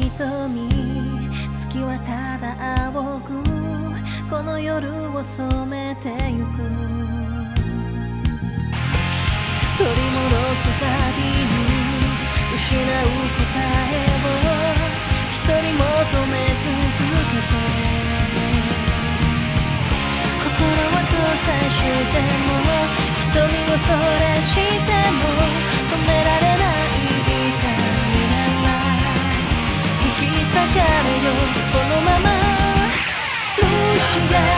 瞳。月はただ青くこの夜を染めてゆく。このまま。ロシュが